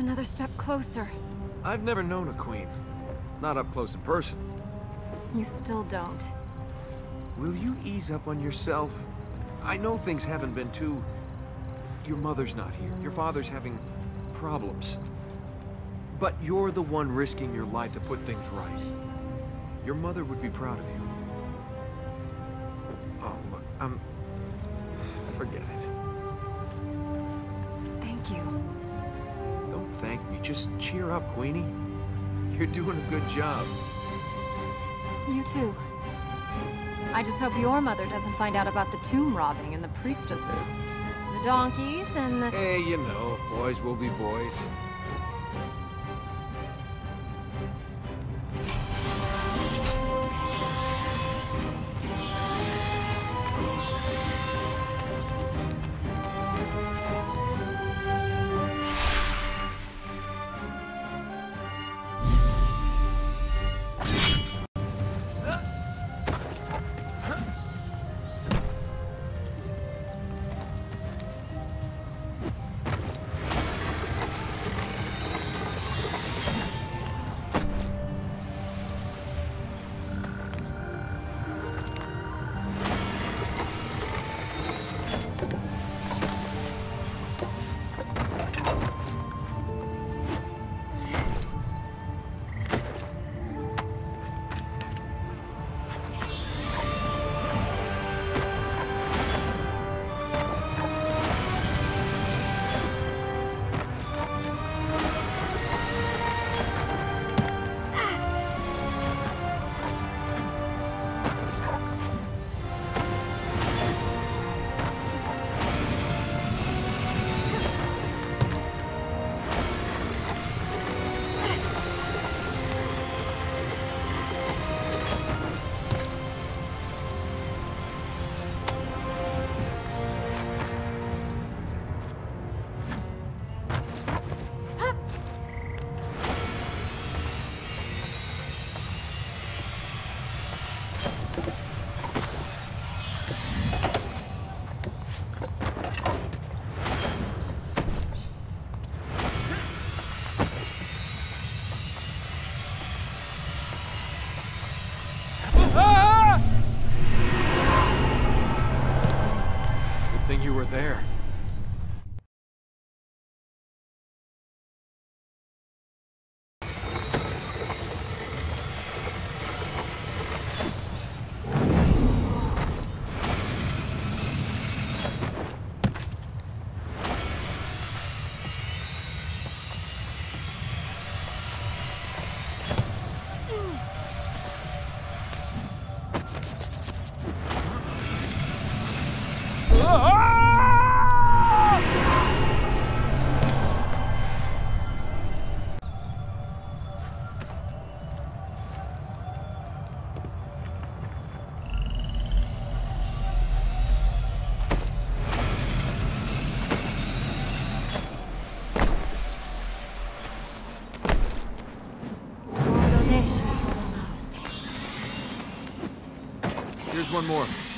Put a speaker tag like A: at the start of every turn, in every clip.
A: another step closer.
B: I've never known a queen. Not up close in person.
A: You still don't.
B: Will you ease up on yourself? I know things haven't been too... Your mother's not here. Your father's having problems. But you're the one risking your life to put things right. Your mother would be proud of you. Oh, look, I'm... Forget it.
A: Thank you.
B: Don't thank me. Just cheer up, Queenie. You're doing a good job.
A: You too. I just hope your mother doesn't find out about the tomb robbing and the priestesses. The donkeys and the...
B: Hey, you know, boys will be boys. One more.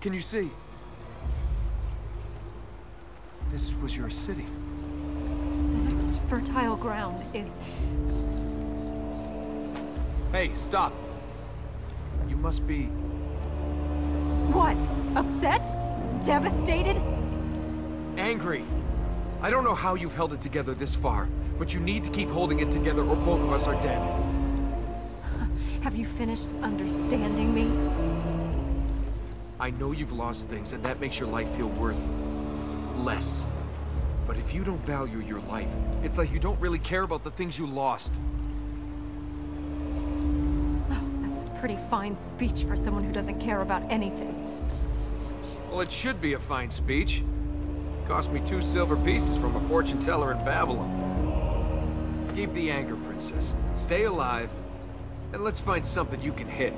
B: What can you see? This was your city.
A: The next fertile ground is...
B: Hey, stop. You must be...
A: What? Upset? Devastated?
B: angry. I don't know how you've held it together this far, but you need to keep holding it together or both of us are dead.
A: Have you finished understanding me?
B: I know you've lost things, and that makes your life feel worth... less. But if you don't value your life, it's like you don't really care about the things you lost.
A: Oh, that's a pretty fine speech for someone who doesn't care about anything.
B: Well, it should be a fine speech. Cost me two silver pieces from a fortune teller in Babylon. Keep the anger, Princess. Stay alive, and let's find something you can hit.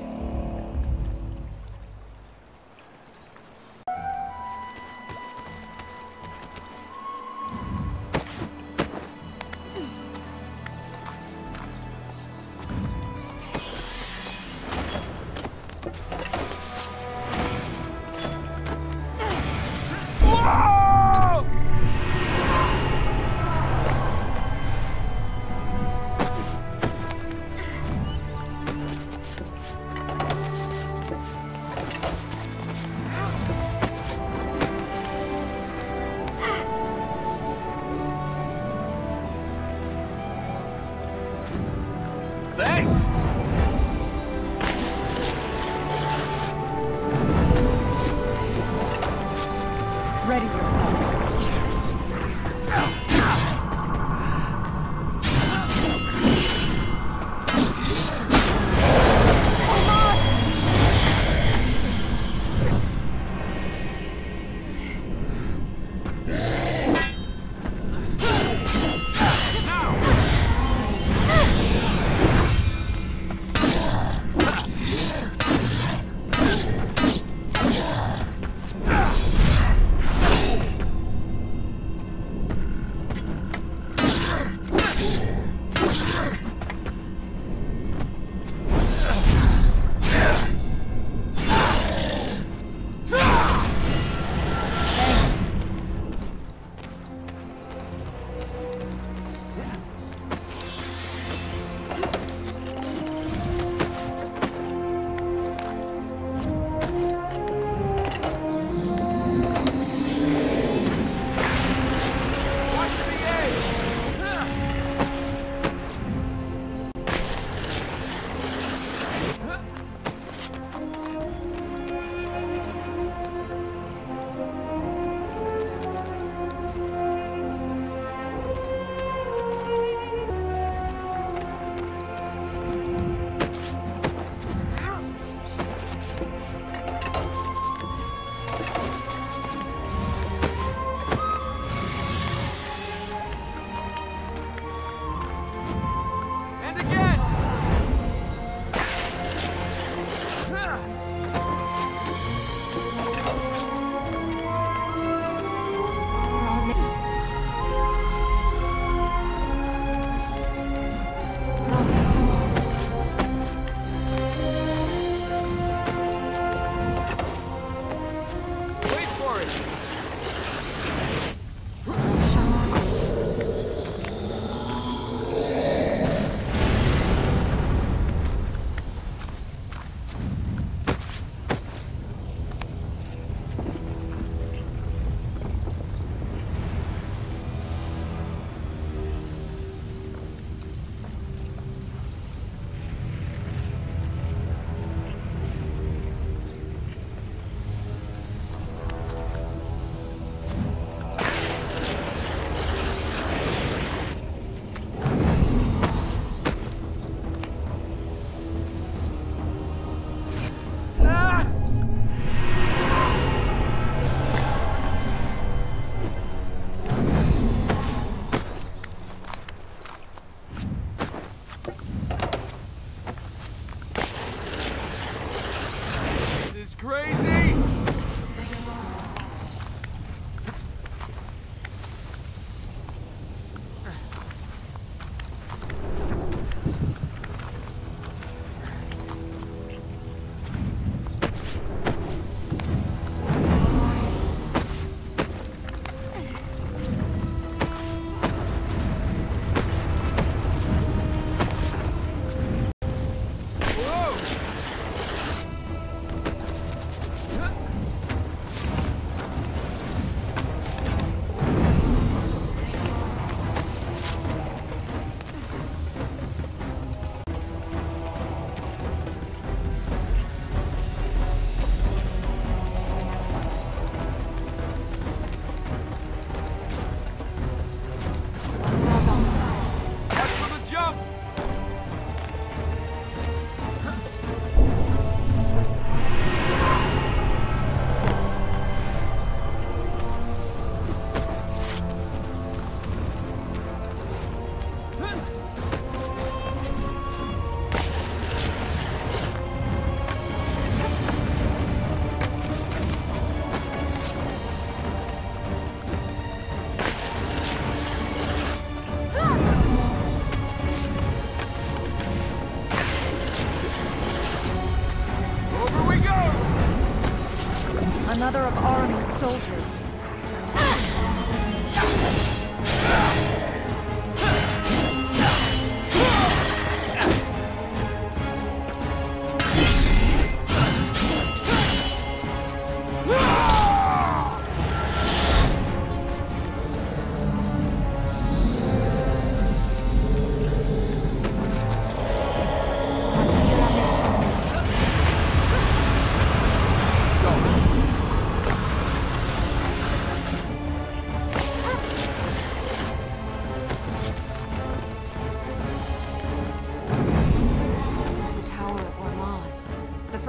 A: Soldiers.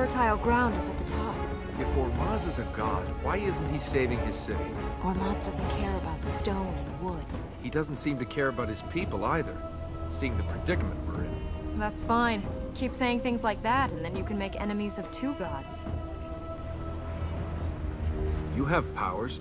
A: Fertile ground is at the top.
B: If Ormazd is a god, why isn't he saving his city?
A: Ormazd doesn't care about stone and wood.
B: He doesn't seem to care about his people either, seeing the predicament we're in.
A: That's fine. Keep saying things like that, and then you can make enemies of two gods.
B: You have powers